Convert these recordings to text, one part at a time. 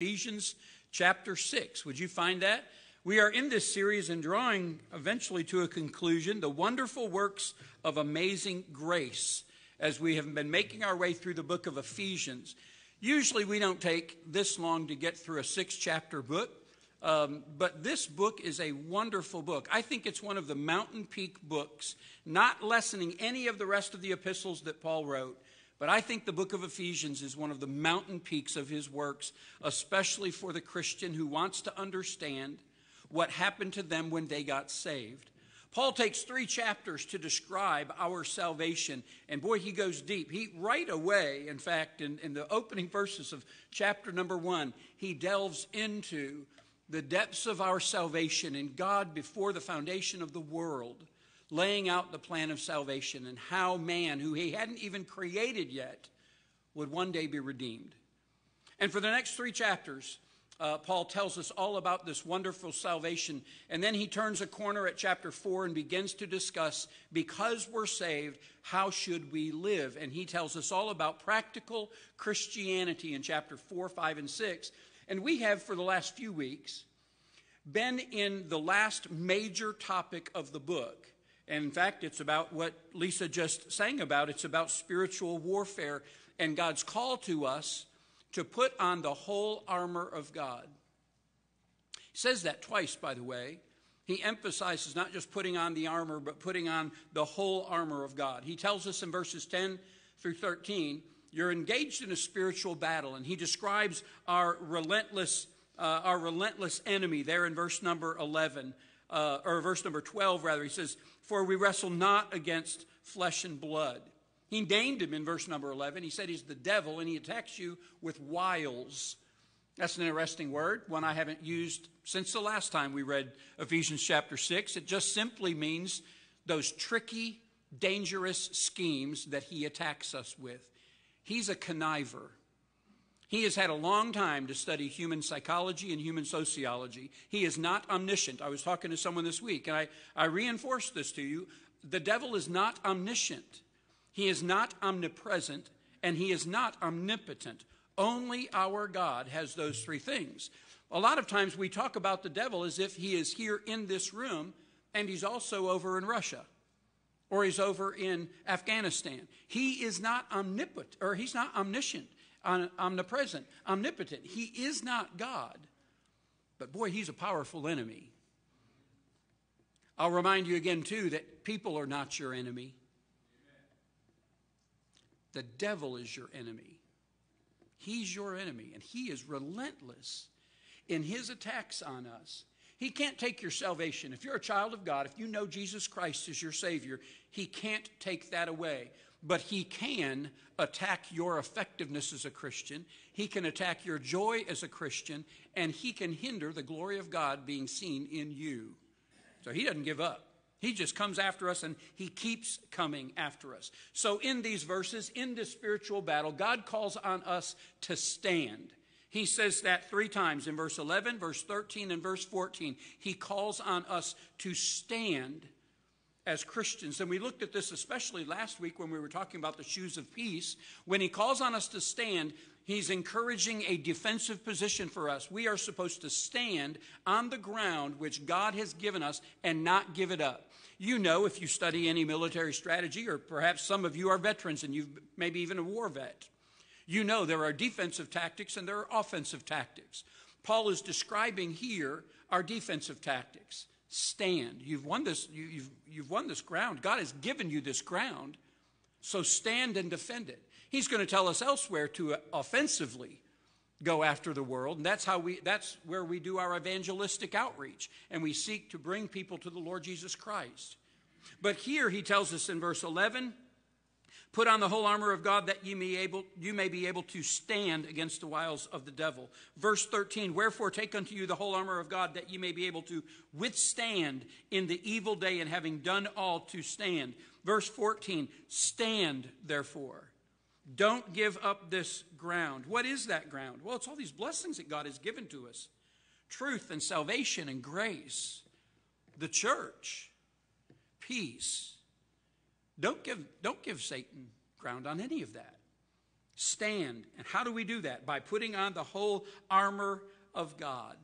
Ephesians chapter 6. Would you find that? We are in this series and drawing eventually to a conclusion the wonderful works of amazing grace as we have been making our way through the book of Ephesians. Usually we don't take this long to get through a six chapter book, um, but this book is a wonderful book. I think it's one of the mountain peak books, not lessening any of the rest of the epistles that Paul wrote. But I think the book of Ephesians is one of the mountain peaks of his works, especially for the Christian who wants to understand what happened to them when they got saved. Paul takes three chapters to describe our salvation, and boy, he goes deep. He right away, in fact, in, in the opening verses of chapter number one, he delves into the depths of our salvation in God before the foundation of the world, laying out the plan of salvation and how man, who he hadn't even created yet, would one day be redeemed. And for the next three chapters, uh, Paul tells us all about this wonderful salvation. And then he turns a corner at chapter 4 and begins to discuss because we're saved, how should we live? And he tells us all about practical Christianity in chapter 4, 5, and 6. And we have, for the last few weeks, been in the last major topic of the book. And in fact, it's about what Lisa just sang about. It's about spiritual warfare and God's call to us to put on the whole armor of God. He says that twice, by the way. He emphasizes not just putting on the armor, but putting on the whole armor of God. He tells us in verses 10 through 13 you're engaged in a spiritual battle, and he describes our relentless, uh, our relentless enemy there in verse number 11, uh, or verse number 12, rather. He says, For we wrestle not against flesh and blood. He named him in verse number 11. He said he's the devil, and he attacks you with wiles. That's an interesting word, one I haven't used since the last time we read Ephesians chapter 6. It just simply means those tricky, dangerous schemes that he attacks us with. He's a conniver. He has had a long time to study human psychology and human sociology. He is not omniscient. I was talking to someone this week, and I, I reinforced this to you. The devil is not omniscient, he is not omnipresent, and he is not omnipotent. Only our God has those three things. A lot of times we talk about the devil as if he is here in this room and he's also over in Russia or he's over in Afghanistan. He is not omnipotent, or he's not omniscient, omnipresent, omnipotent. He is not God. But boy, he's a powerful enemy. I'll remind you again, too, that people are not your enemy. The devil is your enemy. He's your enemy, and he is relentless in his attacks on us. He can't take your salvation. If you're a child of God, if you know Jesus Christ as your Savior, He can't take that away. But He can attack your effectiveness as a Christian. He can attack your joy as a Christian, and He can hinder the glory of God being seen in you. So He doesn't give up. He just comes after us and he keeps coming after us. So, in these verses, in this spiritual battle, God calls on us to stand. He says that three times in verse 11, verse 13, and verse 14. He calls on us to stand as Christians. And we looked at this especially last week when we were talking about the shoes of peace. When he calls on us to stand, he's encouraging a defensive position for us. We are supposed to stand on the ground which God has given us and not give it up. You know, if you study any military strategy, or perhaps some of you are veterans and you've maybe even a war vet you know there are defensive tactics and there are offensive tactics. Paul is describing here our defensive tactics. Stand. You've won this, you, you've, you've won this ground. God has given you this ground. So stand and defend it. He's going to tell us elsewhere to offensively go after the world and that's how we that's where we do our evangelistic outreach and we seek to bring people to the lord jesus christ but here he tells us in verse 11 Put on the whole armor of God that you may, able, you may be able to stand against the wiles of the devil. Verse 13, wherefore take unto you the whole armor of God that you may be able to withstand in the evil day and having done all to stand. Verse 14, stand therefore. Don't give up this ground. What is that ground? Well, it's all these blessings that God has given to us truth and salvation and grace, the church, peace don't give, don't give Satan ground on any of that. Stand. And how do we do that? By putting on the whole armor of God.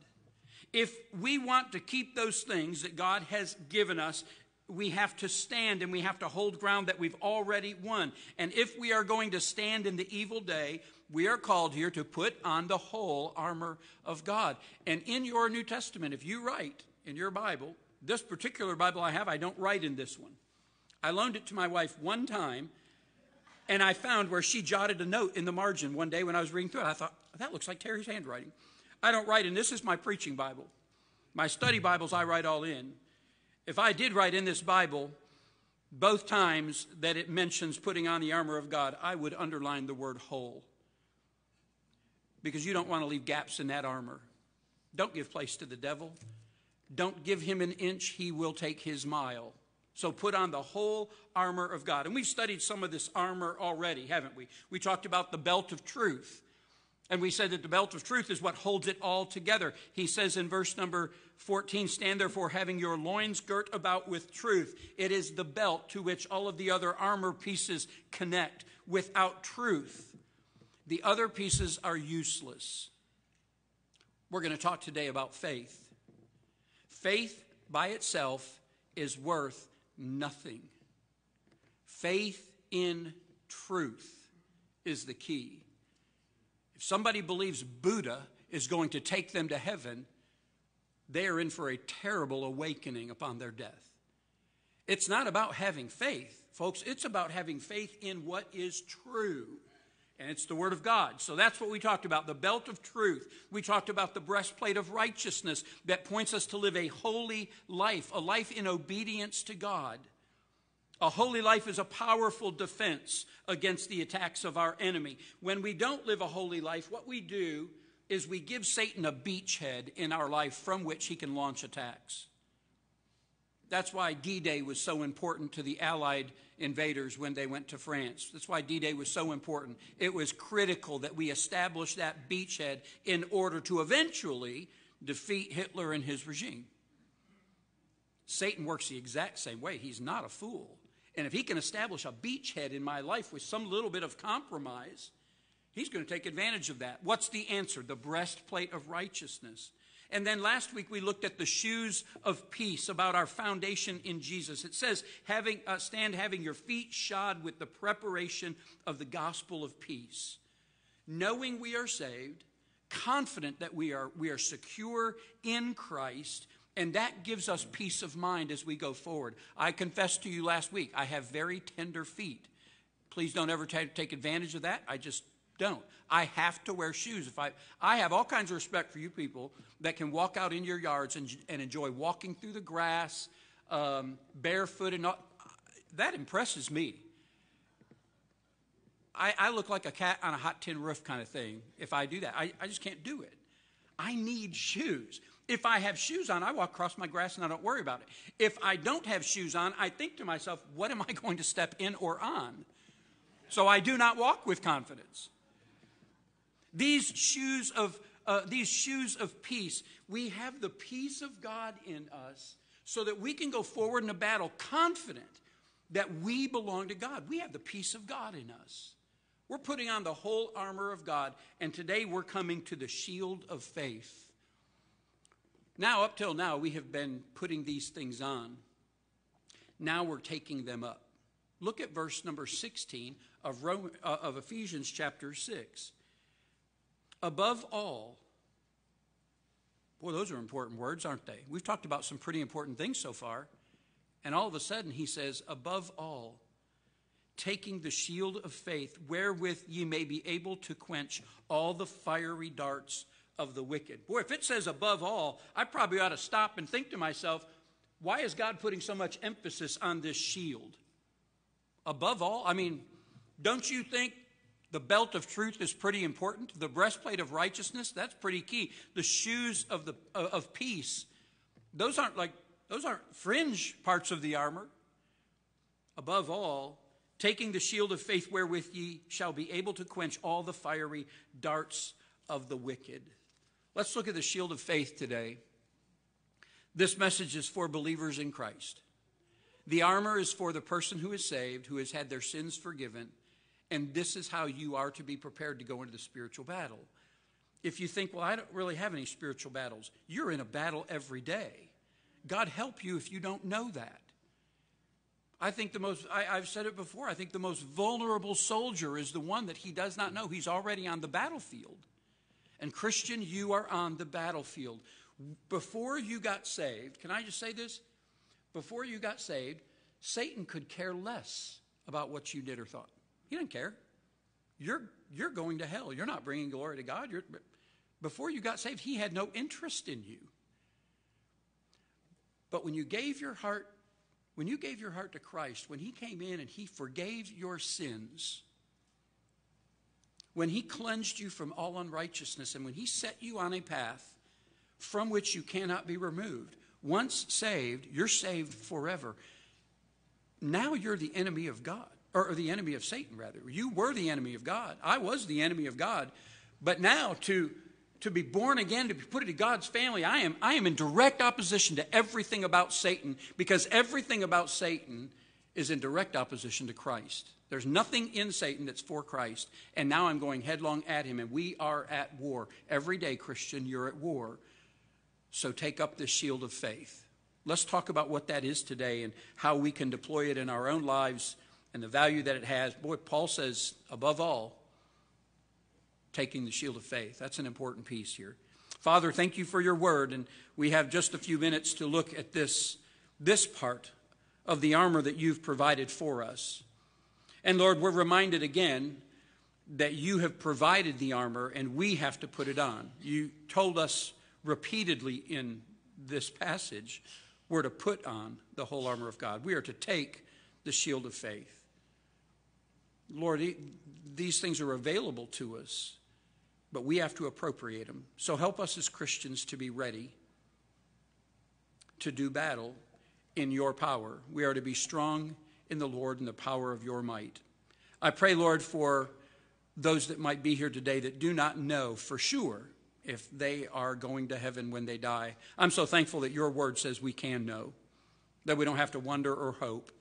If we want to keep those things that God has given us, we have to stand and we have to hold ground that we've already won. And if we are going to stand in the evil day, we are called here to put on the whole armor of God. And in your New Testament, if you write in your Bible, this particular Bible I have, I don't write in this one. I loaned it to my wife one time, and I found where she jotted a note in the margin one day when I was reading through it. I thought, that looks like Terry's handwriting. I don't write and this is my preaching Bible. My study Bibles, I write all in. If I did write in this Bible, both times that it mentions putting on the armor of God, I would underline the word whole. Because you don't want to leave gaps in that armor. Don't give place to the devil. Don't give him an inch, he will take his mile. So put on the whole armor of God. And we've studied some of this armor already, haven't we? We talked about the belt of truth. And we said that the belt of truth is what holds it all together. He says in verse number 14, Stand therefore, having your loins girt about with truth. It is the belt to which all of the other armor pieces connect. Without truth, the other pieces are useless. We're going to talk today about faith. Faith by itself is worth nothing. Faith in truth is the key. If somebody believes Buddha is going to take them to heaven, they are in for a terrible awakening upon their death. It's not about having faith, folks, it's about having faith in what is true and it's the Word of God. So that's what we talked about the belt of truth. We talked about the breastplate of righteousness that points us to live a holy life, a life in obedience to God. A holy life is a powerful defense against the attacks of our enemy. When we don't live a holy life, what we do is we give Satan a beachhead in our life from which he can launch attacks. That's why D Day was so important to the Allied invaders when they went to France. That's why D Day was so important. It was critical that we establish that beachhead in order to eventually defeat Hitler and his regime. Satan works the exact same way. He's not a fool. And if he can establish a beachhead in my life with some little bit of compromise, he's going to take advantage of that. What's the answer? The breastplate of righteousness. And then last week we looked at the shoes of peace about our foundation in Jesus. It says, having, uh, stand having your feet shod with the preparation of the gospel of peace. Knowing we are saved, confident that we are, we are secure in Christ, and that gives us peace of mind as we go forward. I confessed to you last week, I have very tender feet. Please don't ever t- take advantage of that. I just don't. I have to wear shoes. If I, I have all kinds of respect for you people that can walk out in your yards and, and enjoy walking through the grass, um, barefoot, and all. That impresses me. I, I, look like a cat on a hot tin roof kind of thing if I do that. I, I just can't do it. I need shoes. If I have shoes on, I walk across my grass and I don't worry about it. If I don't have shoes on, I think to myself, what am I going to step in or on? So I do not walk with confidence. These shoes of uh, these shoes of peace, we have the peace of God in us so that we can go forward in a battle confident that we belong to God. We have the peace of God in us. We're putting on the whole armor of God, and today we're coming to the shield of faith. Now, up till now, we have been putting these things on. Now we're taking them up. Look at verse number 16 of, Rome, uh, of Ephesians chapter 6. Above all, boy, those are important words, aren't they? We've talked about some pretty important things so far. And all of a sudden, he says, above all, taking the shield of faith, wherewith ye may be able to quench all the fiery darts of the wicked. Boy, if it says above all, I probably ought to stop and think to myself, why is God putting so much emphasis on this shield? Above all, I mean, don't you think the belt of truth is pretty important. The breastplate of righteousness, that's pretty key. The shoes of, the, uh, of peace, those aren't like, those aren't fringe parts of the armor. Above all, taking the shield of faith wherewith ye shall be able to quench all the fiery darts of the wicked. Let's look at the shield of faith today. This message is for believers in Christ. The armor is for the person who is saved, who has had their sins forgiven And this is how you are to be prepared to go into the spiritual battle. If you think, well, I don't really have any spiritual battles, you're in a battle every day. God help you if you don't know that. I think the most, I, have said it before, I think the most vulnerable soldier is the one that he does not know. He's already on the battlefield. And Christian, you are on the battlefield. Before you got saved, can I just say this? Before you got saved, Satan could care less about what you did or thought. He didn't care. You're, you're going to hell. You're not bringing glory to God. You're, before you got saved, he had no interest in you. But when you gave your heart when you gave your heart to Christ, when He came in and He forgave your sins, when He cleansed you from all unrighteousness, and when He set you on a path from which you cannot be removed, once saved, you're saved forever. Now you're the enemy of God, or the enemy of Satan, rather. You were the enemy of God. I was the enemy of God. But now to to be born again, to be put into God's family, I am, I am in direct opposition to everything about Satan because everything about Satan is in direct opposition to Christ. There's nothing in Satan that's for Christ. And now I'm going headlong at him, and we are at war. Every day, Christian, you're at war. So take up this shield of faith. Let's talk about what that is today and how we can deploy it in our own lives and the value that it has. Boy, Paul says, above all, taking the shield of faith. That's an important piece here. Father, thank you for your word, and we have just a few minutes to look at this, this part of the armor that you've provided for us. And Lord, we're reminded again that you have provided the armor and we have to put it on. You told us repeatedly in this passage we're to put on the whole armor of God. We are to take the shield of faith. Lord, these things are available to us but we have to appropriate them. So help us as Christians to be ready to do battle in your power. We are to be strong in the Lord and the power of your might. I pray, Lord, for those that might be here today that do not know for sure if they are going to heaven when they die. I'm so thankful that your word says we can know, that we don't have to wonder or hope.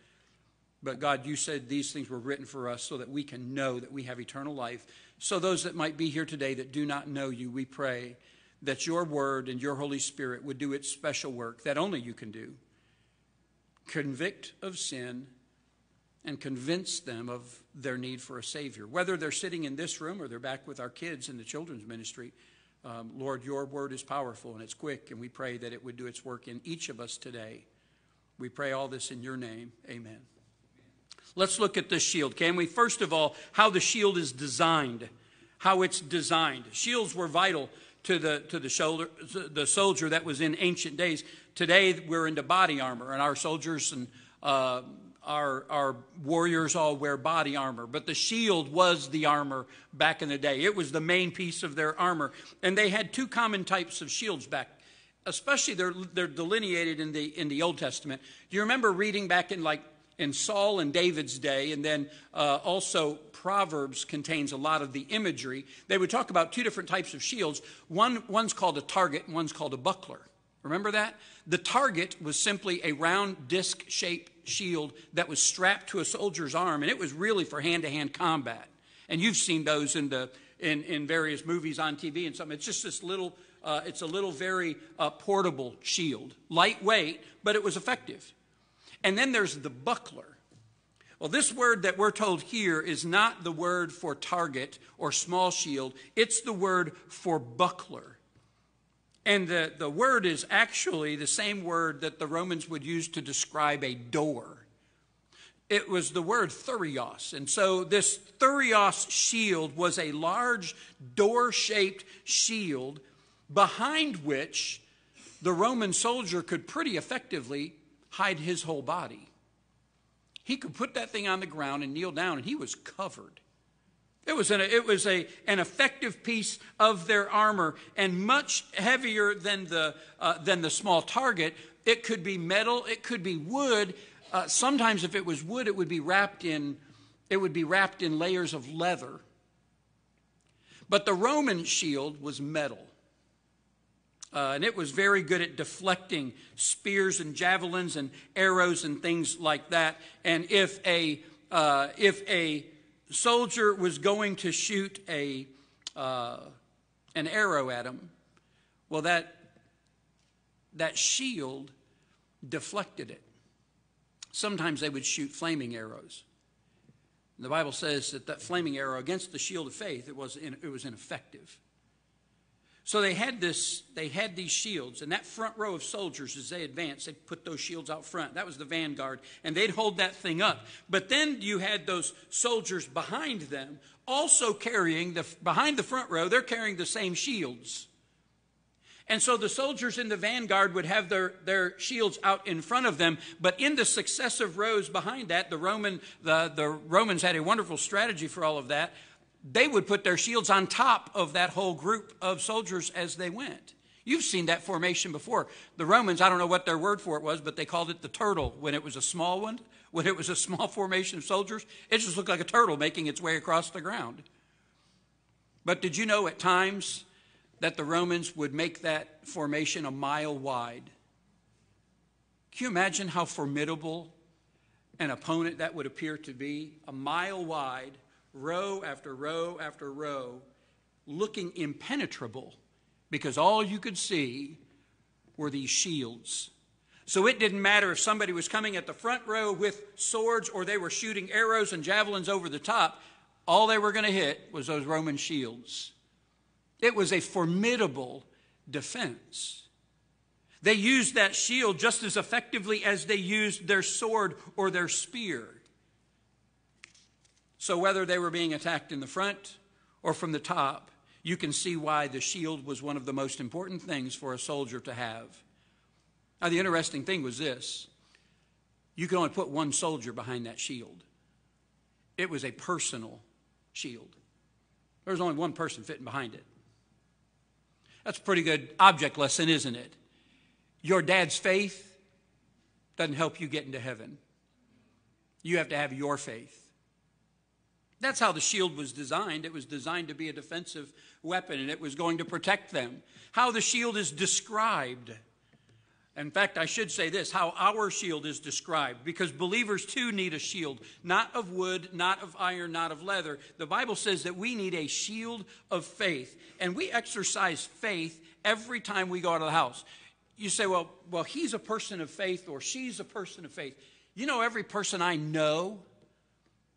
But God, you said these things were written for us so that we can know that we have eternal life. So, those that might be here today that do not know you, we pray that your word and your Holy Spirit would do its special work that only you can do. Convict of sin and convince them of their need for a Savior. Whether they're sitting in this room or they're back with our kids in the children's ministry, um, Lord, your word is powerful and it's quick, and we pray that it would do its work in each of us today. We pray all this in your name. Amen. Let's look at this shield, can we? First of all, how the shield is designed. How it's designed. Shields were vital to the to the shoulder the soldier that was in ancient days. Today we're into body armor, and our soldiers and uh, our our warriors all wear body armor. But the shield was the armor back in the day. It was the main piece of their armor, and they had two common types of shields back. Especially they're they're delineated in the in the Old Testament. Do you remember reading back in like in Saul and David's day, and then uh, also Proverbs contains a lot of the imagery. They would talk about two different types of shields. One, one's called a target, and one's called a buckler. Remember that? The target was simply a round disc shaped shield that was strapped to a soldier's arm, and it was really for hand to hand combat. And you've seen those in, the, in, in various movies on TV and something. It's just this little, uh, it's a little very uh, portable shield, lightweight, but it was effective. And then there's the buckler. Well, this word that we're told here is not the word for target or small shield, it's the word for buckler. And the, the word is actually the same word that the Romans would use to describe a door. It was the word thureos. And so this thureos shield was a large door shaped shield behind which the Roman soldier could pretty effectively hide his whole body. He could put that thing on the ground and kneel down, and he was covered. It was, an, it was a, an effective piece of their armor and much heavier than the, uh, than the small target. It could be metal, it could be wood. Uh, sometimes, if it was wood, it would be wrapped in, it would be wrapped in layers of leather. But the Roman shield was metal. Uh, and it was very good at deflecting spears and javelins and arrows and things like that. And if a, uh, if a soldier was going to shoot a, uh, an arrow at him, well, that, that shield deflected it. Sometimes they would shoot flaming arrows. The Bible says that that flaming arrow against the shield of faith, it was, in, it was ineffective. So they had this, they had these shields, and that front row of soldiers, as they advanced, they'd put those shields out front. That was the vanguard, and they'd hold that thing up. But then you had those soldiers behind them, also carrying the behind the front row, they're carrying the same shields. And so the soldiers in the vanguard would have their, their shields out in front of them, but in the successive rows behind that, the Roman the, the Romans had a wonderful strategy for all of that they would put their shields on top of that whole group of soldiers as they went. You've seen that formation before. The Romans, I don't know what their word for it was, but they called it the turtle when it was a small one, when it was a small formation of soldiers. It just looked like a turtle making its way across the ground. But did you know at times that the Romans would make that formation a mile wide? Can you imagine how formidable an opponent that would appear to be? A mile wide row after row after row, looking impenetrable because all you could see were these shields. So it didn't matter if somebody was coming at the front row with swords or they were shooting arrows and javelins over the top, all they were going to hit was those Roman shields. It was a formidable defense. They used that shield just as effectively as they used their sword or their spear. So, whether they were being attacked in the front or from the top, you can see why the shield was one of the most important things for a soldier to have. Now, the interesting thing was this you could only put one soldier behind that shield, it was a personal shield. There was only one person fitting behind it. That's a pretty good object lesson, isn't it? Your dad's faith doesn't help you get into heaven. You have to have your faith. That's how the shield was designed. It was designed to be a defensive weapon and it was going to protect them. How the shield is described. In fact, I should say this how our shield is described, because believers too need a shield, not of wood, not of iron, not of leather. The Bible says that we need a shield of faith, and we exercise faith every time we go out of the house. You say, well, well, he's a person of faith or she's a person of faith. You know, every person I know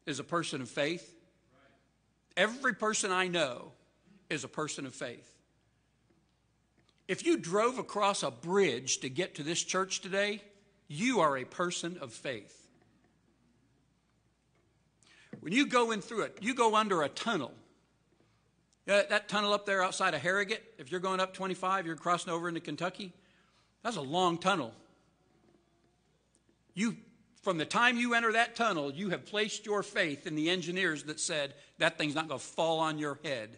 is a person of faith. Every person I know is a person of faith. If you drove across a bridge to get to this church today, you are a person of faith. When you go in through it, you go under a tunnel. That tunnel up there outside of Harrogate, if you're going up 25, you're crossing over into Kentucky, that's a long tunnel. You from the time you enter that tunnel, you have placed your faith in the engineers that said that thing's not going to fall on your head.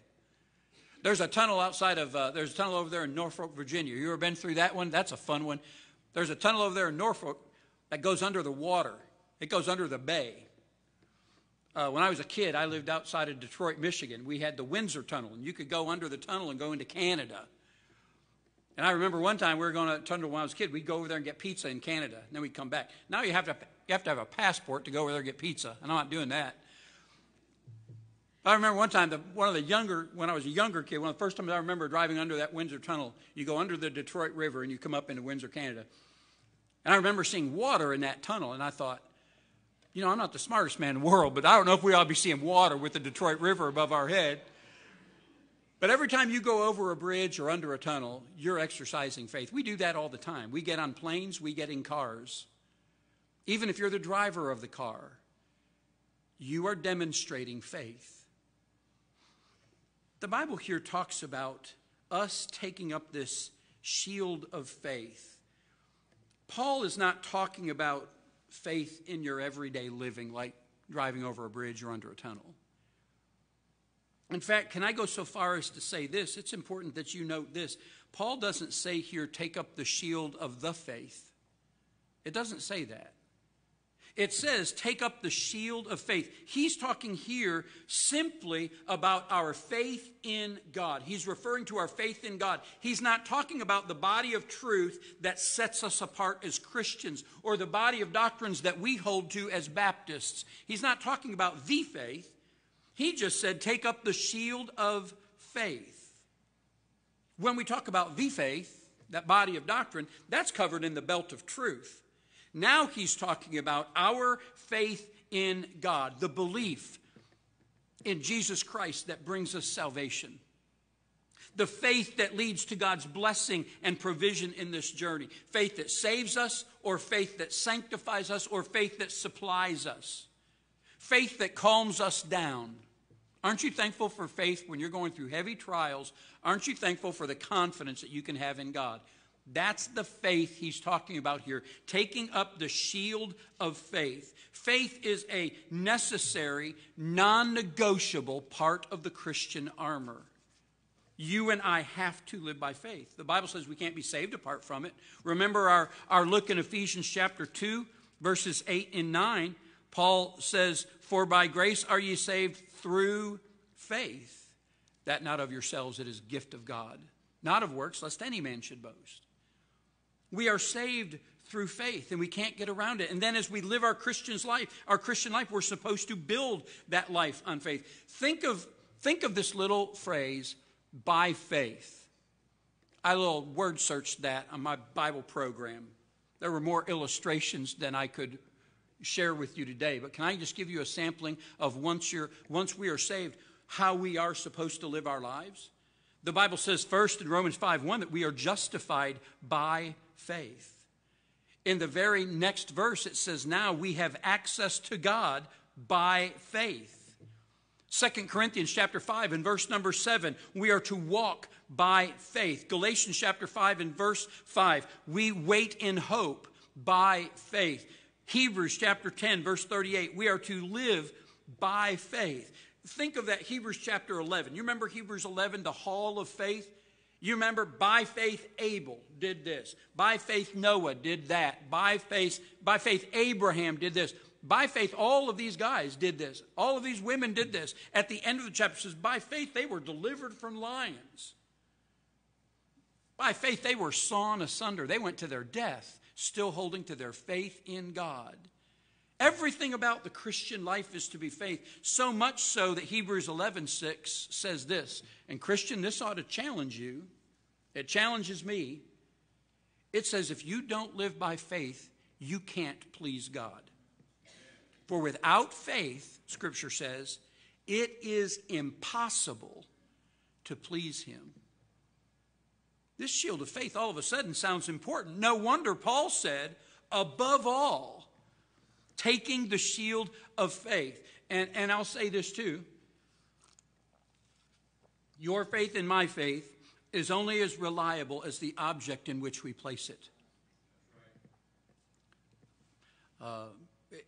There's a tunnel outside of, uh, there's a tunnel over there in Norfolk, Virginia. You ever been through that one? That's a fun one. There's a tunnel over there in Norfolk that goes under the water, it goes under the bay. Uh, when I was a kid, I lived outside of Detroit, Michigan. We had the Windsor Tunnel, and you could go under the tunnel and go into Canada. And I remember one time we were going to tunnel when I was a kid. We'd go over there and get pizza in Canada, and then we'd come back. Now you have to you have to have a passport to go over there and get pizza. And I'm not doing that. I remember one time, the, one of the younger, when I was a younger kid, one of the first times I remember driving under that Windsor Tunnel, you go under the Detroit River and you come up into Windsor, Canada. And I remember seeing water in that tunnel, and I thought, you know, I'm not the smartest man in the world, but I don't know if we ought to be seeing water with the Detroit River above our head. But every time you go over a bridge or under a tunnel, you're exercising faith. We do that all the time. We get on planes, we get in cars. Even if you're the driver of the car, you are demonstrating faith. The Bible here talks about us taking up this shield of faith. Paul is not talking about faith in your everyday living, like driving over a bridge or under a tunnel. In fact, can I go so far as to say this? It's important that you note this. Paul doesn't say here, take up the shield of the faith. It doesn't say that. It says, take up the shield of faith. He's talking here simply about our faith in God. He's referring to our faith in God. He's not talking about the body of truth that sets us apart as Christians or the body of doctrines that we hold to as Baptists. He's not talking about the faith. He just said, take up the shield of faith. When we talk about the faith, that body of doctrine, that's covered in the belt of truth. Now he's talking about our faith in God, the belief in Jesus Christ that brings us salvation. The faith that leads to God's blessing and provision in this journey. Faith that saves us, or faith that sanctifies us, or faith that supplies us. Faith that calms us down. Aren't you thankful for faith when you're going through heavy trials? Aren't you thankful for the confidence that you can have in God? That's the faith he's talking about here, taking up the shield of faith. Faith is a necessary, non negotiable part of the Christian armor. You and I have to live by faith. The Bible says we can't be saved apart from it. Remember our, our look in Ephesians chapter 2, verses 8 and 9. Paul says, For by grace are ye saved through faith, that not of yourselves, it is gift of God, not of works, lest any man should boast. We are saved through faith and we can't get around it. And then as we live our Christian's life, our Christian life, we're supposed to build that life on faith. Think of think of this little phrase by faith. I little word searched that on my Bible program. There were more illustrations than I could share with you today, but can I just give you a sampling of once you're once we are saved, how we are supposed to live our lives? The Bible says first in Romans 5 1 that we are justified by faith. In the very next verse, it says, Now we have access to God by faith. 2 Corinthians chapter 5 and verse number 7, we are to walk by faith. Galatians chapter 5 and verse 5, we wait in hope by faith. Hebrews chapter 10 verse 38, we are to live by faith. Think of that Hebrews chapter 11. You remember Hebrews 11, the hall of faith? You remember by faith Abel did this. By faith Noah did that. By faith by faith Abraham did this. By faith all of these guys did this. All of these women did this. At the end of the chapter says by faith they were delivered from lions. By faith they were sawn asunder. They went to their death still holding to their faith in God. Everything about the Christian life is to be faith, so much so that Hebrews 11:6 says this. And Christian, this ought to challenge you. It challenges me. It says if you don't live by faith, you can't please God. For without faith, scripture says, it is impossible to please him. This shield of faith all of a sudden sounds important. No wonder Paul said, above all, taking the shield of faith. And, and I'll say this too your faith and my faith is only as reliable as the object in which we place it. Uh,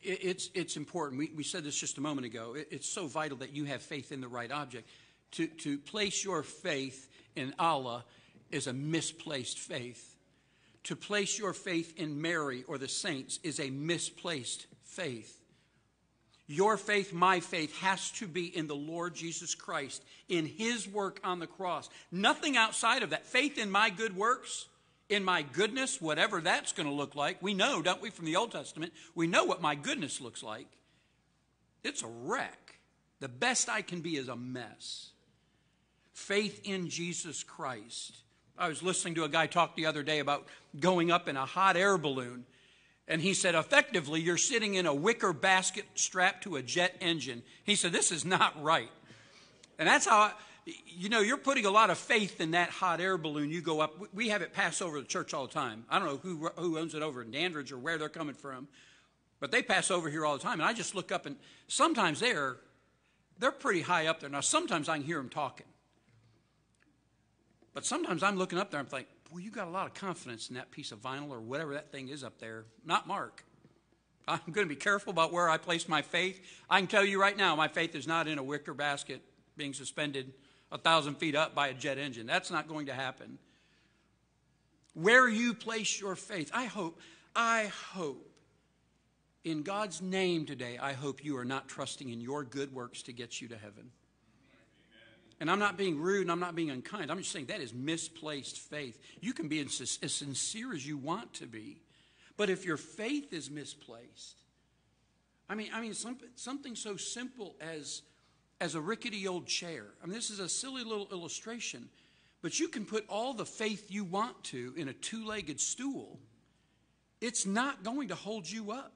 it it's, it's important. We, we said this just a moment ago. It, it's so vital that you have faith in the right object. To, to place your faith in Allah is a misplaced faith. To place your faith in Mary or the saints is a misplaced faith. Your faith, my faith, has to be in the Lord Jesus Christ, in His work on the cross. Nothing outside of that. Faith in my good works, in my goodness, whatever that's going to look like. We know, don't we, from the Old Testament? We know what my goodness looks like. It's a wreck. The best I can be is a mess. Faith in Jesus Christ. I was listening to a guy talk the other day about going up in a hot air balloon and he said, effectively, you're sitting in a wicker basket strapped to a jet engine. He said, this is not right. And that's how, I, you know, you're putting a lot of faith in that hot air balloon. You go up, we have it pass over the church all the time. I don't know who, who owns it over in Dandridge or where they're coming from, but they pass over here all the time. And I just look up and sometimes they're, they're pretty high up there. Now, sometimes I can hear them talking. But sometimes I'm looking up there I'm like, well, you got a lot of confidence in that piece of vinyl or whatever that thing is up there. Not Mark. I'm going to be careful about where I place my faith. I can tell you right now, my faith is not in a wicker basket being suspended a thousand feet up by a jet engine. That's not going to happen. Where you place your faith, I hope, I hope, in God's name today, I hope you are not trusting in your good works to get you to heaven. And I'm not being rude and I'm not being unkind. I'm just saying that is misplaced faith. You can be as sincere as you want to be. But if your faith is misplaced, I mean, I mean something so simple as, as a rickety old chair. I mean, this is a silly little illustration, but you can put all the faith you want to in a two legged stool. It's not going to hold you up.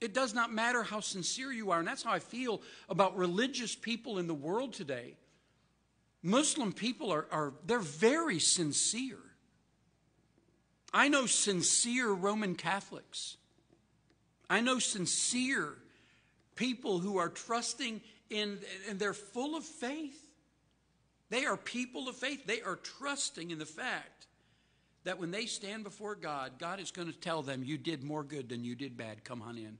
It does not matter how sincere you are. And that's how I feel about religious people in the world today. Muslim people are, are they're very sincere. I know sincere Roman Catholics. I know sincere people who are trusting in, and they're full of faith. They are people of faith. They are trusting in the fact that when they stand before God, God is going to tell them, You did more good than you did bad. Come on in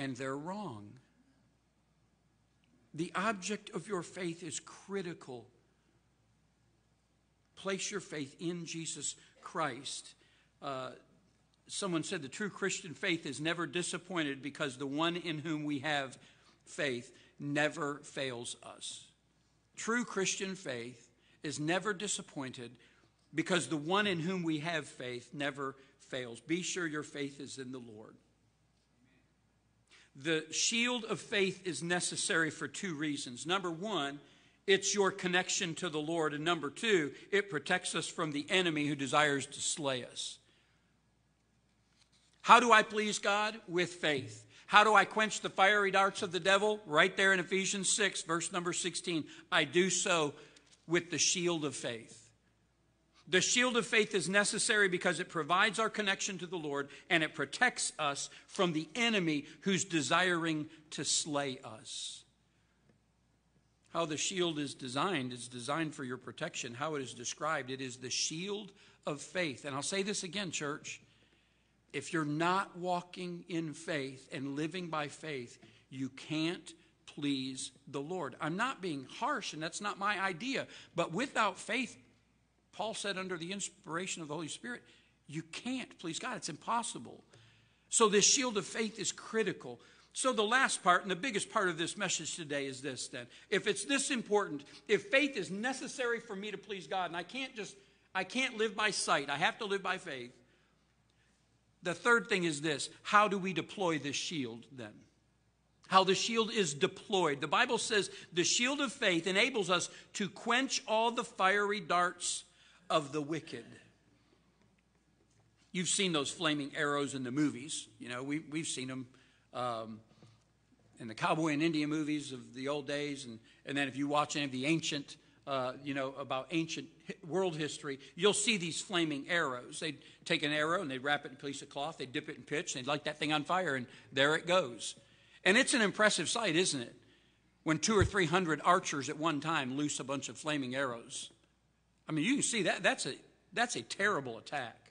and they're wrong. The object of your faith is critical. Place your faith in Jesus Christ. Uh, someone said the true Christian faith is never disappointed because the one in whom we have faith never fails us. True Christian faith is never disappointed because the one in whom we have faith never fails. Be sure your faith is in the Lord. The shield of faith is necessary for two reasons. Number one, it's your connection to the Lord. And number two, it protects us from the enemy who desires to slay us. How do I please God? With faith. How do I quench the fiery darts of the devil? Right there in Ephesians 6, verse number 16. I do so with the shield of faith. The shield of faith is necessary because it provides our connection to the Lord and it protects us from the enemy who's desiring to slay us. How the shield is designed is designed for your protection. How it is described, it is the shield of faith. And I'll say this again, church. If you're not walking in faith and living by faith, you can't please the Lord. I'm not being harsh, and that's not my idea. But without faith, Paul said, under the inspiration of the Holy Spirit, you can't please God. It's impossible. So, this shield of faith is critical. So, the last part and the biggest part of this message today is this then. If it's this important, if faith is necessary for me to please God, and I can't just, I can't live by sight, I have to live by faith. The third thing is this how do we deploy this shield then? How the shield is deployed. The Bible says the shield of faith enables us to quench all the fiery darts of the wicked. You've seen those flaming arrows in the movies. You know, we, we've seen them um, in the cowboy and Indian movies of the old days. And, and then if you watch any of the ancient, uh, you know, about ancient world history, you'll see these flaming arrows. They'd take an arrow and they'd wrap it in a piece of cloth, they'd dip it in pitch, they'd light that thing on fire, and there it goes. And it's an impressive sight, isn't it? When two or three hundred archers at one time loose a bunch of flaming arrows. I mean, you can see that that's a that's a terrible attack.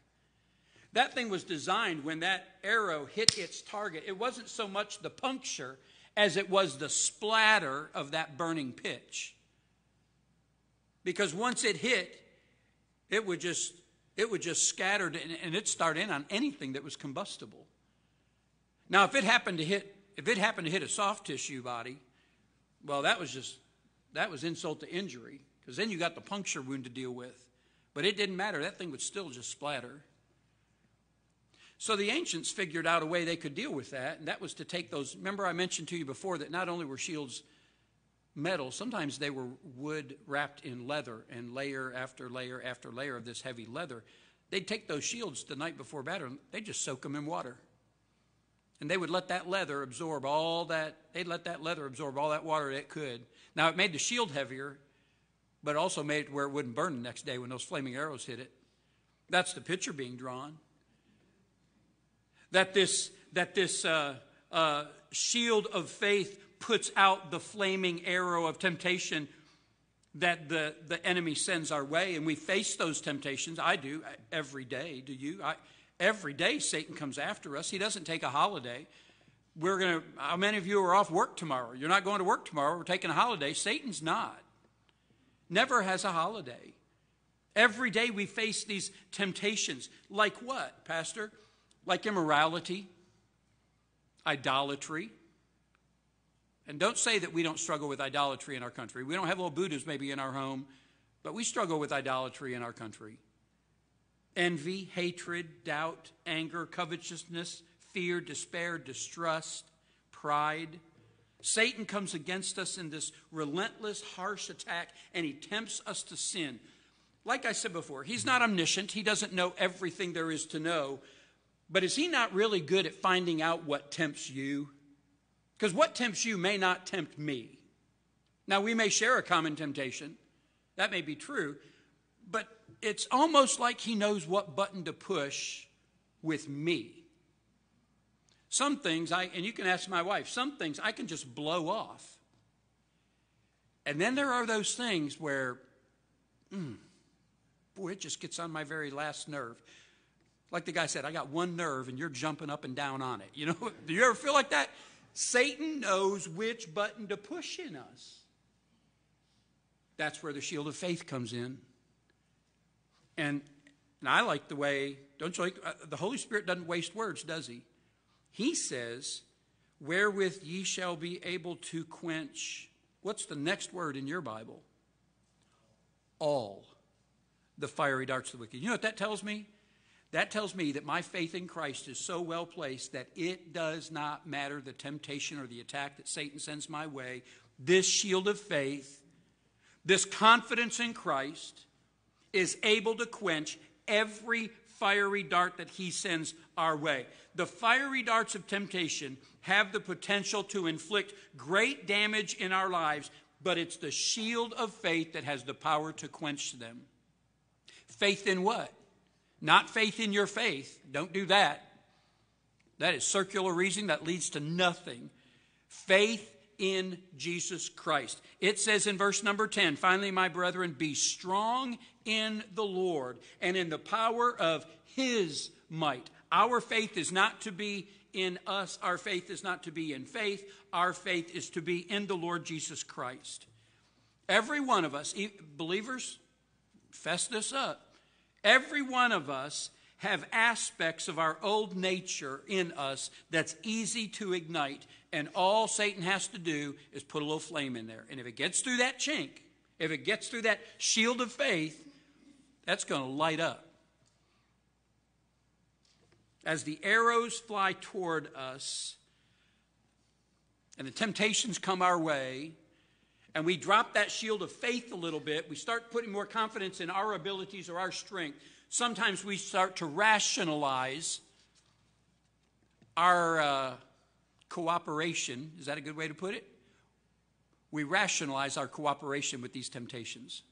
That thing was designed when that arrow hit its target. It wasn't so much the puncture as it was the splatter of that burning pitch. Because once it hit, it would just it would just scatter and, and it'd start in on anything that was combustible. Now, if it happened to hit if it happened to hit a soft tissue body, well, that was just that was insult to injury because then you got the puncture wound to deal with. But it didn't matter, that thing would still just splatter. So the ancients figured out a way they could deal with that, and that was to take those. Remember, I mentioned to you before that not only were shields metal, sometimes they were wood wrapped in leather, and layer after layer after layer of this heavy leather. They'd take those shields the night before battle, they'd just soak them in water. And they would let that leather absorb all that, they'd let that leather absorb all that water it could. Now, it made the shield heavier, but also made it where it wouldn't burn the next day when those flaming arrows hit it. That's the picture being drawn. That this, that this uh, uh, shield of faith puts out the flaming arrow of temptation that the, the enemy sends our way, and we face those temptations. I do every day. Do you? I, every day Satan comes after us. He doesn't take a holiday. We're going to, how many of you are off work tomorrow? You're not going to work tomorrow. We're taking a holiday. Satan's not never has a holiday. Every day we face these temptations. Like what, Pastor? Like immorality, idolatry. And don't say that we don't struggle with idolatry in our country. We don't have little Buddhas maybe in our home, but we struggle with idolatry in our country. Envy, hatred, doubt, anger, covetousness, fear, despair, distrust, pride, Satan comes against us in this relentless, harsh attack, and he tempts us to sin. Like I said before, he's not omniscient. He doesn't know everything there is to know. But is he not really good at finding out what tempts you? Because what tempts you may not tempt me. Now, we may share a common temptation. That may be true. But it's almost like he knows what button to push with me. Some things I, and you can ask my wife, some things I can just blow off. And then there are those things where, mm, boy, it just gets on my very last nerve. Like the guy said, I got one nerve and you're jumping up and down on it. You know, do you ever feel like that? Satan knows which button to push in us. That's where the shield of faith comes in. And, and I like the way, don't you like, uh, the Holy Spirit doesn't waste words, does he? He says, wherewith ye shall be able to quench. What's the next word in your Bible? All the fiery darts of the wicked. You know what that tells me? That tells me that my faith in Christ is so well placed that it does not matter the temptation or the attack that Satan sends my way. This shield of faith, this confidence in Christ, is able to quench every fiery dart that he sends our way. The fiery darts of temptation have the potential to inflict great damage in our lives, but it's the shield of faith that has the power to quench them. Faith in what? Not faith in your faith. Don't do that. That is circular reasoning that leads to nothing. Faith in Jesus Christ. It says in verse number 10 finally, my brethren, be strong in the Lord and in the power of his might. Our faith is not to be in us, our faith is not to be in faith, our faith is to be in the Lord Jesus Christ. Every one of us, believers, fess this up. Every one of us have aspects of our old nature in us that's easy to ignite, and all Satan has to do is put a little flame in there. And if it gets through that chink, if it gets through that shield of faith, that's going to light up. As the arrows fly toward us and the temptations come our way, and we drop that shield of faith a little bit, we start putting more confidence in our abilities or our strength. Sometimes we start to rationalize our uh, cooperation. Is that a good way to put it? We rationalize our cooperation with these temptations.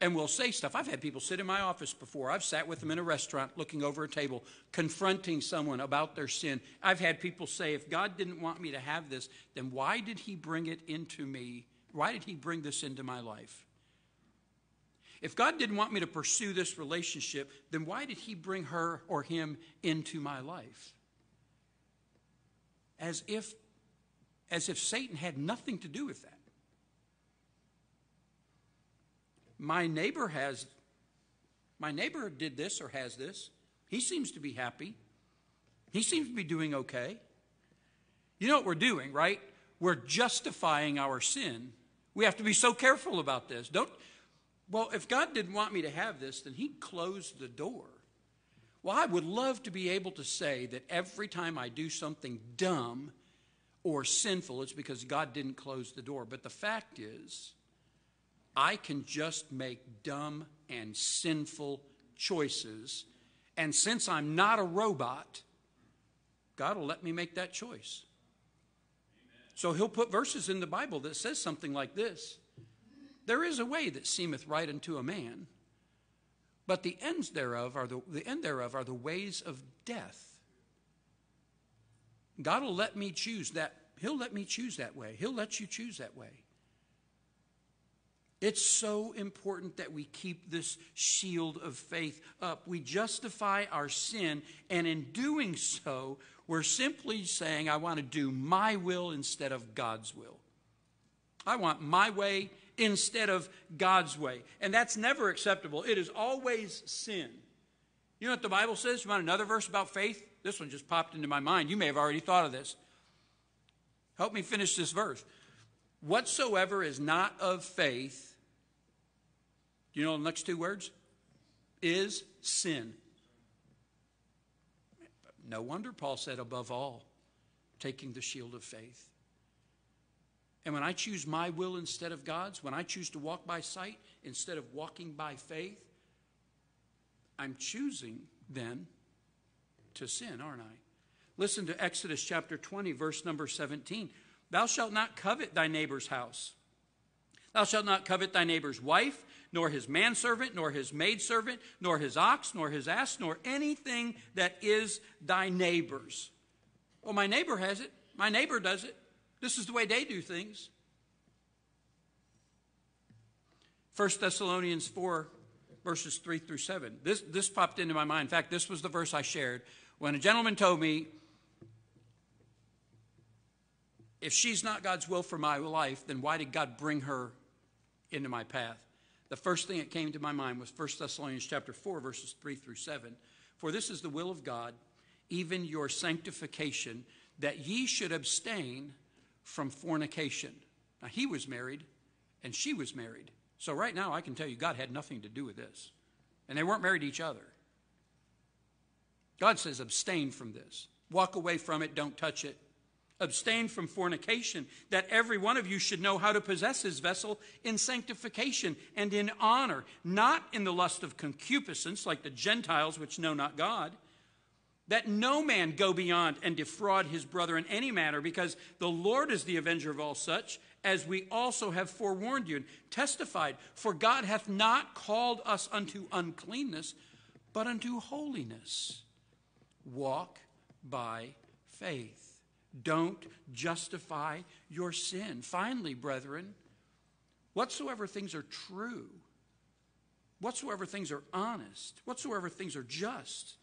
And we'll say stuff. I've had people sit in my office before. I've sat with them in a restaurant looking over a table, confronting someone about their sin. I've had people say, if God didn't want me to have this, then why did He bring it into me? Why did He bring this into my life? If God didn't want me to pursue this relationship, then why did He bring her or him into my life? As if, as if Satan had nothing to do with that. my neighbor has, my neighbor did this or has this. He seems to be happy. He seems to be doing okay. You know what we're doing, right? We're justifying our sin. We have to be so careful about this. Don't, well, if God didn't want me to have this, then He'd close the door. Well, I would love to be able to say that every time I do something dumb or sinful, it's because God didn't close the door. But the fact is, I can just make dumb and sinful choices. And since I'm not a robot, God will let me make that choice. So he'll put verses in the Bible that says something like this There is a way that seemeth right unto a man, but the ends thereof are the, the end thereof are the ways of death. God will let me choose that. He'll let me choose that way. He'll let you choose that way. It's so important that we keep this shield of faith up. We justify our sin, and in doing so, we're simply saying, I want to do my will instead of God's will. I want my way instead of God's way. And that's never acceptable. It is always sin. You know what the Bible says? You want another verse about faith? This one just popped into my mind. You may have already thought of this. Help me finish this verse. Whatsoever is not of faith, do you know the next two words? Is sin. No wonder Paul said, above all, taking the shield of faith. And when I choose my will instead of God's, when I choose to walk by sight instead of walking by faith, I'm choosing then to sin, aren't I? Listen to Exodus chapter 20, verse number 17. Thou shalt not covet thy neighbor's house. Thou shalt not covet thy neighbor's wife, nor his manservant, nor his maidservant, nor his ox, nor his ass, nor anything that is thy neighbor's. Well, my neighbor has it. My neighbor does it. This is the way they do things. 1 Thessalonians 4, verses 3 through 7. This, this popped into my mind. In fact, this was the verse I shared when a gentleman told me if she's not God's will for my life, then why did God bring her into my path? The first thing that came to my mind was 1 Thessalonians chapter 4 verses 3 through 7. For this is the will of God, even your sanctification, that ye should abstain from fornication. Now he was married and she was married. So right now I can tell you God had nothing to do with this. And they weren't married to each other. God says abstain from this. Walk away from it, don't touch it. Abstain from fornication, that every one of you should know how to possess his vessel in sanctification and in honor, not in the lust of concupiscence, like the Gentiles which know not God. That no man go beyond and defraud his brother in any manner, because the Lord is the avenger of all such, as we also have forewarned you and testified. For God hath not called us unto uncleanness, but unto holiness. Walk by faith. Don't justify your sin. Finally, brethren, whatsoever things are true, whatsoever things are honest, whatsoever things are just,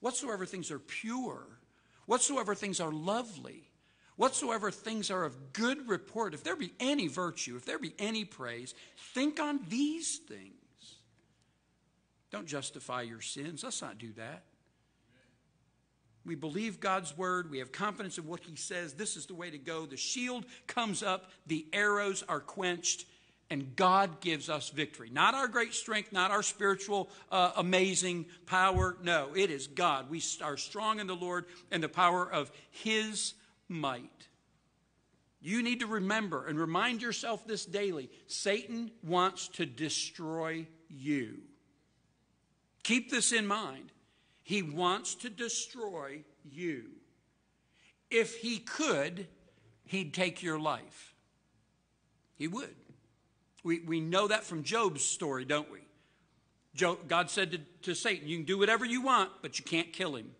whatsoever things are pure, whatsoever things are lovely, whatsoever things are of good report, if there be any virtue, if there be any praise, think on these things. Don't justify your sins. Let's not do that. We believe God's word. We have confidence in what he says. This is the way to go. The shield comes up, the arrows are quenched, and God gives us victory. Not our great strength, not our spiritual uh, amazing power. No, it is God. We are strong in the Lord and the power of his might. You need to remember and remind yourself this daily Satan wants to destroy you. Keep this in mind. He wants to destroy you. If he could, he'd take your life. He would. We, we know that from Job's story, don't we? Job, God said to, to Satan, You can do whatever you want, but you can't kill him.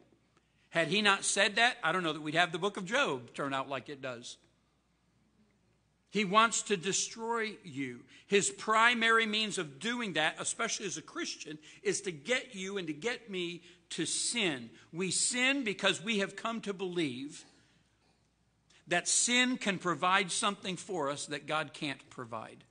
Had he not said that, I don't know that we'd have the book of Job turn out like it does. He wants to destroy you. His primary means of doing that, especially as a Christian, is to get you and to get me to sin. We sin because we have come to believe that sin can provide something for us that God can't provide.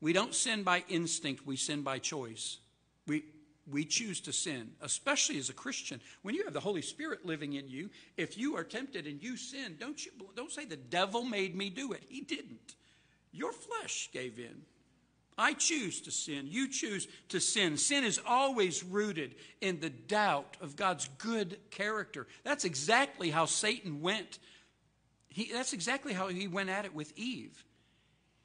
We don't sin by instinct, we sin by choice. We, we choose to sin, especially as a Christian. When you have the Holy Spirit living in you, if you are tempted and you sin, don't, you, don't say the devil made me do it. He didn't. Your flesh gave in. I choose to sin. You choose to sin. Sin is always rooted in the doubt of God's good character. That's exactly how Satan went. He, that's exactly how he went at it with Eve.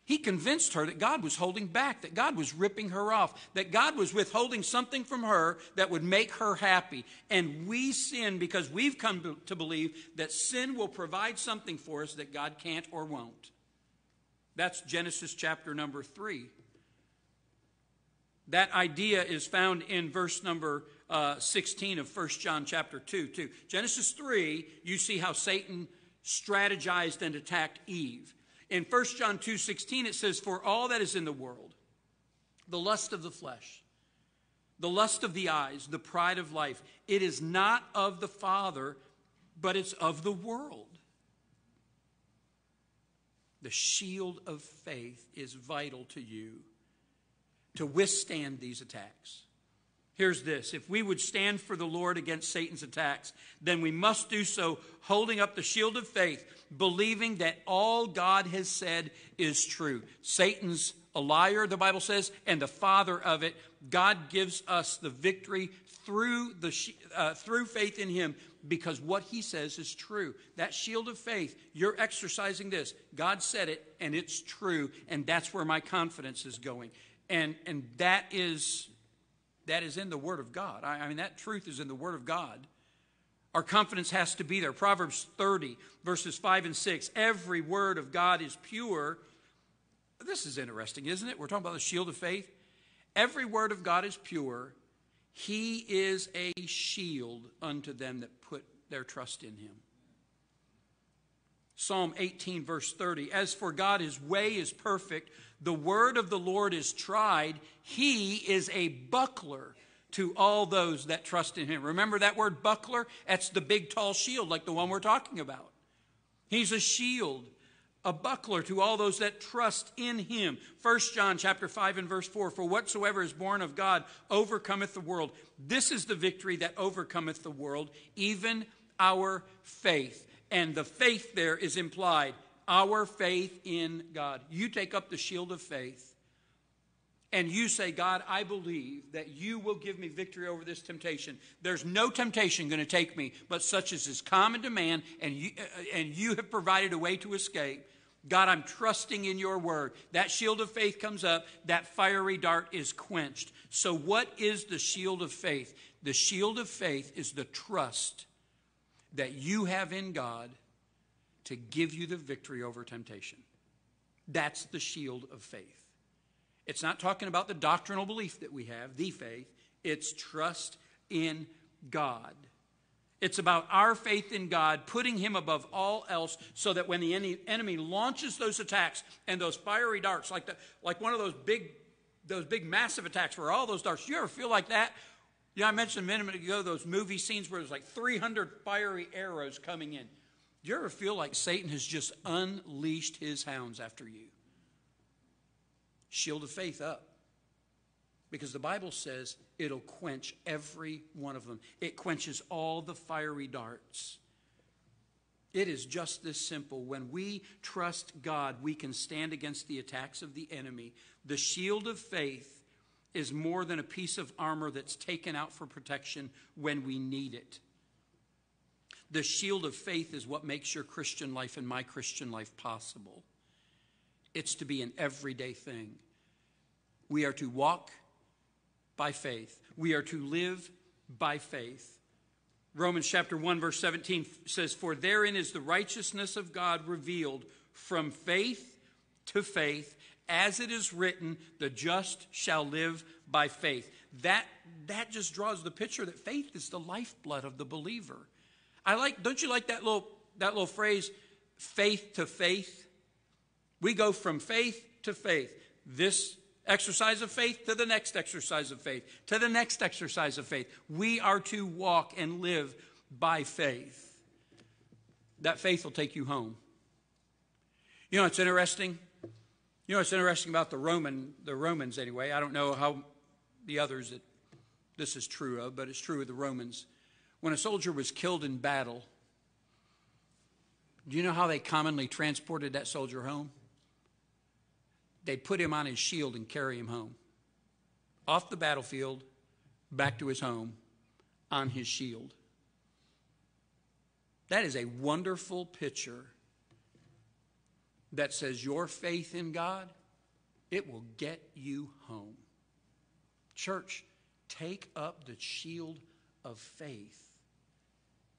He convinced her that God was holding back, that God was ripping her off, that God was withholding something from her that would make her happy. And we sin because we've come to believe that sin will provide something for us that God can't or won't. That's Genesis chapter number three. That idea is found in verse number uh, 16 of 1 John chapter 2, too. Genesis 3, you see how Satan strategized and attacked Eve. In 1 John 2 16, it says, For all that is in the world, the lust of the flesh, the lust of the eyes, the pride of life, it is not of the Father, but it's of the world. The shield of faith is vital to you to withstand these attacks. Here's this if we would stand for the Lord against Satan's attacks, then we must do so holding up the shield of faith, believing that all God has said is true. Satan's a liar, the Bible says, and the father of it. God gives us the victory through, the, uh, through faith in him because what he says is true. That shield of faith, you're exercising this. God said it, and it's true, and that's where my confidence is going. And, and that is that is in the Word of God. I, I mean, that truth is in the Word of God. Our confidence has to be there. Proverbs 30, verses 5 and 6. Every word of God is pure. This is interesting, isn't it? We're talking about the shield of faith. Every word of God is pure. He is a shield unto them that put their trust in him. Psalm 18, verse 30. As for God, his way is perfect. The word of the Lord is tried. He is a buckler to all those that trust in him. Remember that word buckler? That's the big tall shield, like the one we're talking about. He's a shield a buckler to all those that trust in him. 1 John chapter 5 and verse 4 For whatsoever is born of God overcometh the world. This is the victory that overcometh the world, even our faith. And the faith there is implied our faith in God. You take up the shield of faith and you say, God, I believe that you will give me victory over this temptation. There's no temptation going to take me, but such as is common to man, and you, uh, and you have provided a way to escape. God, I'm trusting in your word. That shield of faith comes up, that fiery dart is quenched. So, what is the shield of faith? The shield of faith is the trust that you have in God to give you the victory over temptation. That's the shield of faith. It's not talking about the doctrinal belief that we have, the faith, it's trust in God. It's about our faith in God, putting Him above all else, so that when the enemy launches those attacks and those fiery darts, like, the, like one of those big, those big massive attacks where all those darts, you ever feel like that? Yeah, I mentioned a minute ago those movie scenes where there's like 300 fiery arrows coming in. Do you ever feel like Satan has just unleashed his hounds after you? Shield of faith up because the Bible says it'll quench every one of them. It quenches all the fiery darts. It is just this simple. When we trust God, we can stand against the attacks of the enemy. The shield of faith is more than a piece of armor that's taken out for protection when we need it. The shield of faith is what makes your Christian life and my Christian life possible. It's to be an everyday thing. We are to walk by faith. We are to live by faith. Romans chapter 1 verse 17 says for therein is the righteousness of God revealed from faith to faith as it is written the just shall live by faith. That that just draws the picture that faith is the lifeblood of the believer. I like don't you like that little that little phrase faith to faith? We go from faith to faith. This exercise of faith to the next exercise of faith to the next exercise of faith. We are to walk and live by faith. That faith will take you home. You know, it's interesting. You know, what's interesting about the Roman, the Romans anyway. I don't know how the others that this is true of, but it's true of the Romans. When a soldier was killed in battle, do you know how they commonly transported that soldier home? they'd put him on his shield and carry him home. Off the battlefield, back to his home on his shield. That is a wonderful picture that says your faith in God, it will get you home. Church, take up the shield of faith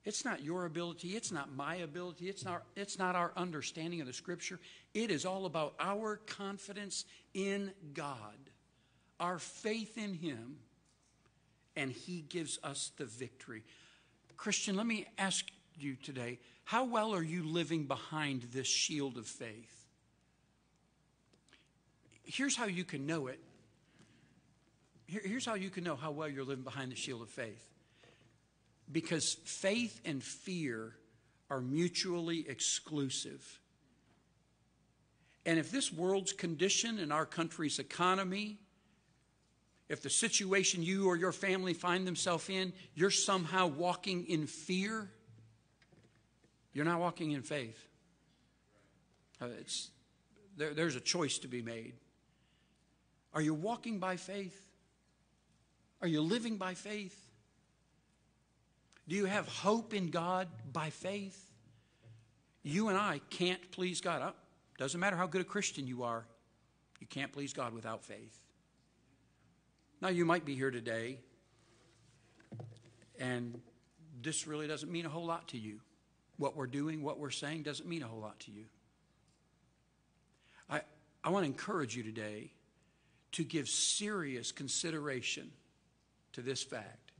it's not your ability. It's not my ability. It's not, it's not our understanding of the scripture. It is all about our confidence in God, our faith in Him, and He gives us the victory. Christian, let me ask you today how well are you living behind this shield of faith? Here's how you can know it. here's how you can know how well you're living behind the shield of faith because faith and fear are mutually exclusive. And if this world's condition and our country's economy, if the situation you or your family find themselves in, you're somehow walking in fear, you're not walking in faith. Uh, it's, there, there's a choice to be made. Are you walking by faith? Are you living by faith? Do you have hope in God by faith? You and I can't please God. Oh, doesn't matter how good a Christian you are, you can't please God without faith. Now, you might be here today, and this really doesn't mean a whole lot to you. What we're doing, what we're saying, doesn't mean a whole lot to you. I, I want to encourage you today to give serious consideration to this fact.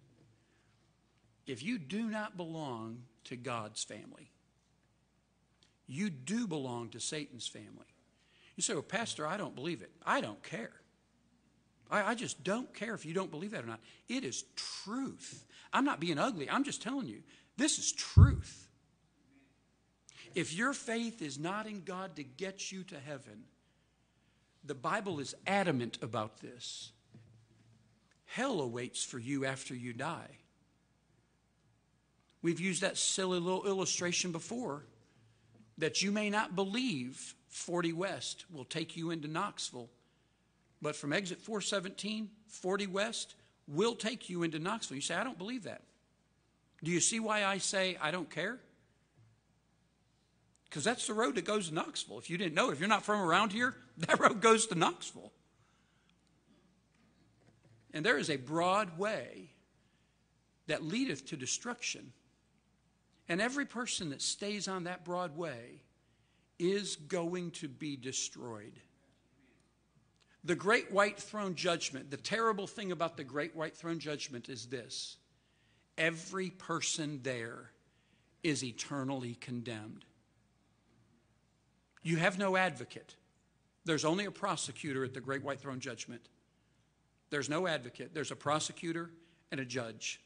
If you do not belong to God's family, you do belong to Satan's family. You say, Well, Pastor, I don't believe it. I don't care. I, I, just don't care if you don't believe that or not. It is truth. I'm not being ugly. I'm just telling you, this is truth. If your faith is not in God to get you to heaven, the Bible is adamant about this. Hell awaits for you after you die. We've used that silly little illustration before that you may not believe 40 West will take you into Knoxville, but from exit 417, 40 West will take you into Knoxville. You say, I don't believe that. Do you see why I say I don't care? Because that's the road that goes to Knoxville. If you didn't know, if you're not from around here, that road goes to Knoxville. And there is a broad way that leadeth to destruction. And every person that stays on that broad way is going to be destroyed. The great white throne judgment, the terrible thing about the great white throne judgment is this every person there is eternally condemned. You have no advocate. There's only a prosecutor at the great white throne judgment. There's no advocate. There's a prosecutor and a judge.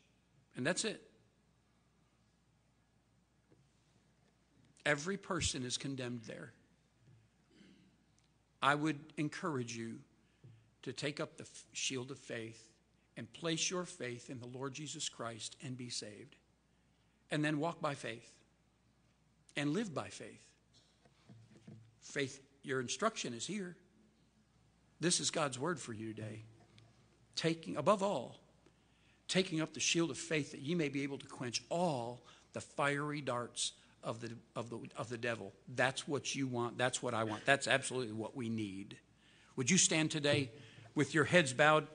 And that's it. Every person is condemned there. I would encourage you to take up the shield of faith and place your faith in the Lord Jesus Christ and be saved. And then walk by faith and live by faith. Faith, your instruction is here. This is God's word for you today. Taking, above all, taking up the shield of faith that ye may be able to quench all the fiery darts of the, of the, of the devil. That's what you want. That's what I want. That's absolutely what we need. Would you stand today with your heads bowed?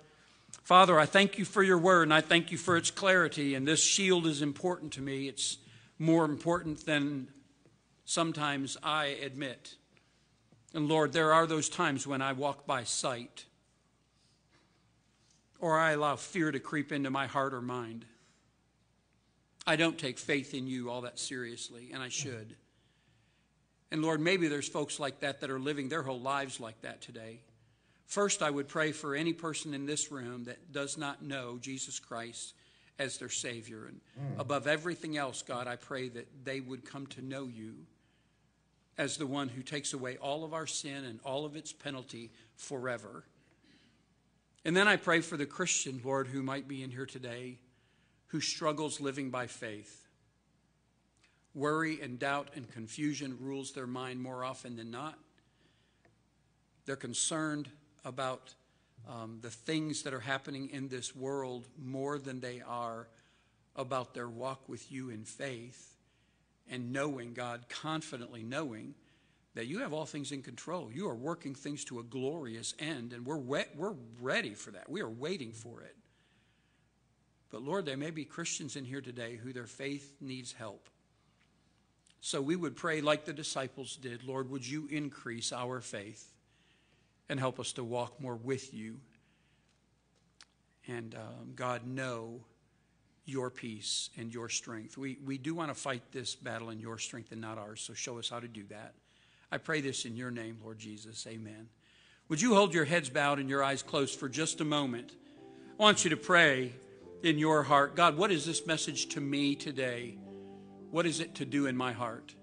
Father, I thank you for your word and I thank you for its clarity. And this shield is important to me. It's more important than sometimes I admit. And Lord, there are those times when I walk by sight or I allow fear to creep into my heart or mind. I don't take faith in you all that seriously, and I should. And Lord, maybe there's folks like that that are living their whole lives like that today. First, I would pray for any person in this room that does not know Jesus Christ as their Savior. And mm. above everything else, God, I pray that they would come to know you as the one who takes away all of our sin and all of its penalty forever. And then I pray for the Christian, Lord, who might be in here today who struggles living by faith. Worry and doubt and confusion rules their mind more often than not. They're concerned about um, the things that are happening in this world more than they are about their walk with you in faith and knowing God, confidently knowing that you have all things in control. You are working things to a glorious end, and we're, we're ready for that. We are waiting for it. But Lord, there may be Christians in here today who their faith needs help. So we would pray like the disciples did Lord, would you increase our faith and help us to walk more with you? And um, God, know your peace and your strength. We, we do want to fight this battle in your strength and not ours, so show us how to do that. I pray this in your name, Lord Jesus. Amen. Would you hold your heads bowed and your eyes closed for just a moment? I want you to pray in your heart God, what is this message to me today? What is it to do in my heart?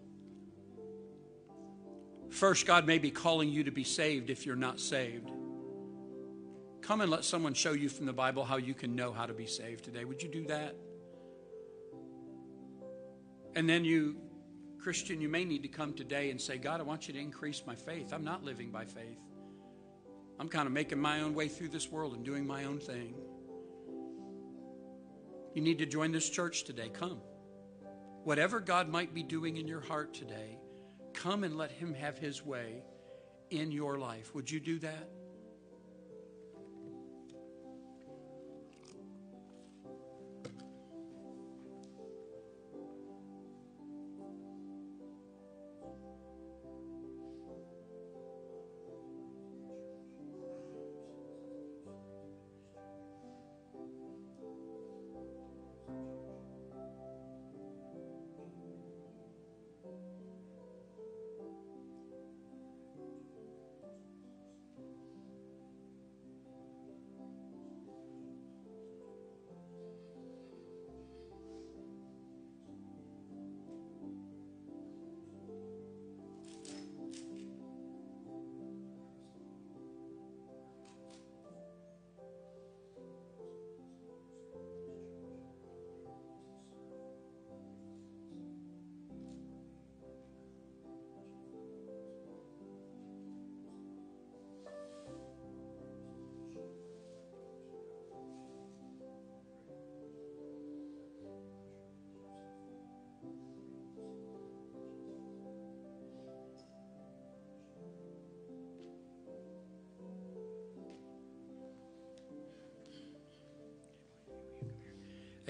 First, God may be calling you to be saved if you're not saved. Come and let someone show you from the Bible how you can know how to be saved today. Would you do that? And then you, Christian, you may need to come today and say, God, I want you to increase my faith. I'm not living by faith. I'm kind of making my own way through this world and doing my own thing. You need to join this church today. Come. Whatever God might be doing in your heart today, come and let Him have His way in your life. Would you do that?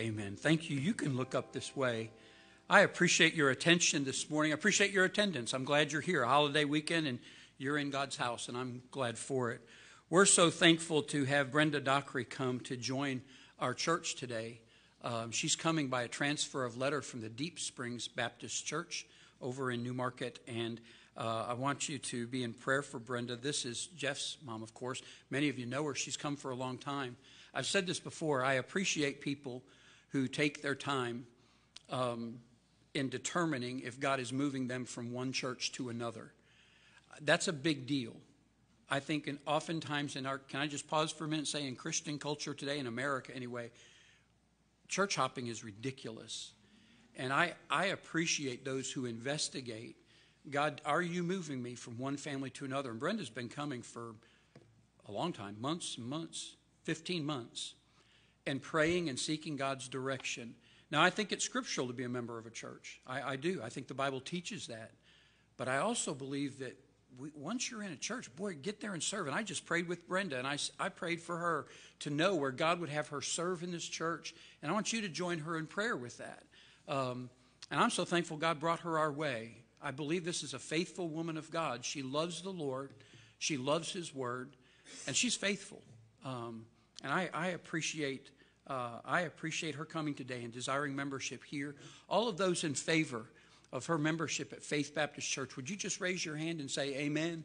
Amen. Thank you. You can look up this way. I appreciate your attention this morning. I appreciate your attendance. I'm glad you're here. Holiday weekend, and you're in God's house, and I'm glad for it. We're so thankful to have Brenda Dockery come to join our church today. Um, she's coming by a transfer of letter from the Deep Springs Baptist Church over in New Market, and uh, I want you to be in prayer for Brenda. This is Jeff's mom, of course. Many of you know her. She's come for a long time. I've said this before. I appreciate people who take their time um, in determining if God is moving them from one church to another. That's a big deal. I think in, oftentimes in our, can I just pause for a minute and say in Christian culture today, in America anyway, church hopping is ridiculous. And I, I appreciate those who investigate God, are you moving me from one family to another? And Brenda's been coming for a long time months and months, 15 months and praying and seeking God's direction. Now, I think it's scriptural to be a member of a church. I, I do. I think the Bible teaches that. But I also believe that we, once you're in a church, boy, get there and serve. And I just prayed with Brenda, and I, I prayed for her to know where God would have her serve in this church. And I want you to join her in prayer with that. Um, and I'm so thankful God brought her our way. I believe this is a faithful woman of God. She loves the Lord, she loves His Word, and she's faithful. Um, and I, I appreciate uh, I appreciate her coming today and desiring membership here. All of those in favor of her membership at Faith Baptist Church, would you just raise your hand and say amen?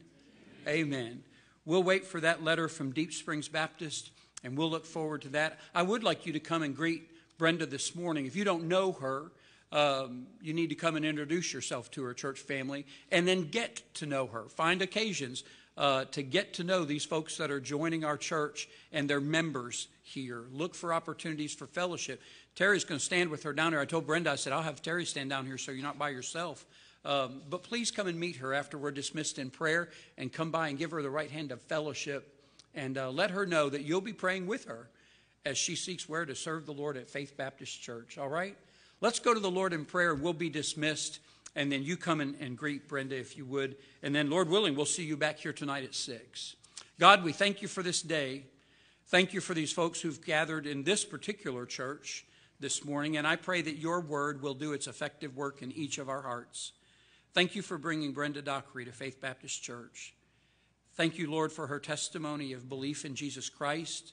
Amen. amen. We'll wait for that letter from Deep Springs Baptist and we'll look forward to that. I would like you to come and greet Brenda this morning. If you don't know her, um, you need to come and introduce yourself to her church family and then get to know her. Find occasions uh, to get to know these folks that are joining our church and their members here. Look for opportunities for fellowship. Terry's going to stand with her down there. I told Brenda, I said, I'll have Terry stand down here so you're not by yourself. Um, but please come and meet her after we're dismissed in prayer and come by and give her the right hand of fellowship and uh, let her know that you'll be praying with her as she seeks where to serve the Lord at Faith Baptist Church. All right? Let's go to the Lord in prayer. We'll be dismissed. And then you come and, and greet Brenda if you would. And then, Lord willing, we'll see you back here tonight at 6. God, we thank you for this day. Thank you for these folks who've gathered in this particular church this morning. And I pray that your word will do its effective work in each of our hearts. Thank you for bringing Brenda Dockery to Faith Baptist Church. Thank you, Lord, for her testimony of belief in Jesus Christ,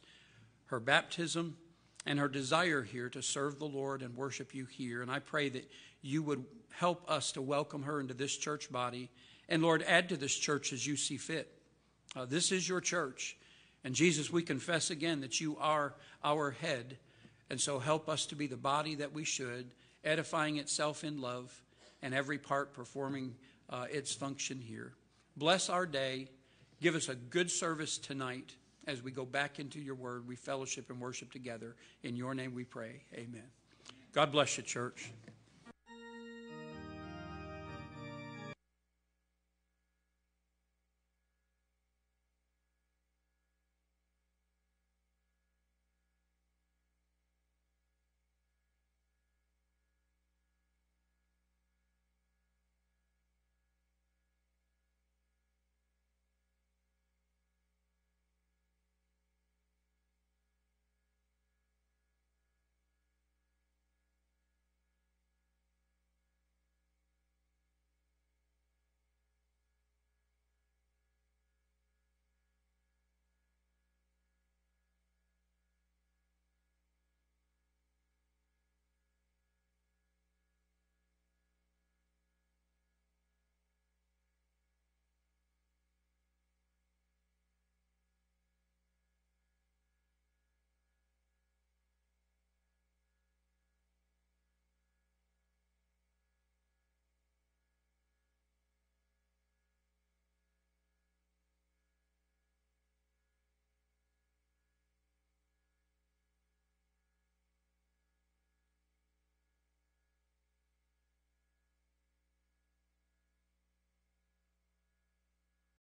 her baptism, and her desire here to serve the Lord and worship you here. And I pray that you would help us to welcome her into this church body. And Lord, add to this church as you see fit. Uh, this is your church. And Jesus, we confess again that you are our head. And so help us to be the body that we should, edifying itself in love and every part performing uh, its function here. Bless our day. Give us a good service tonight as we go back into your word. We fellowship and worship together. In your name we pray. Amen. God bless you, church.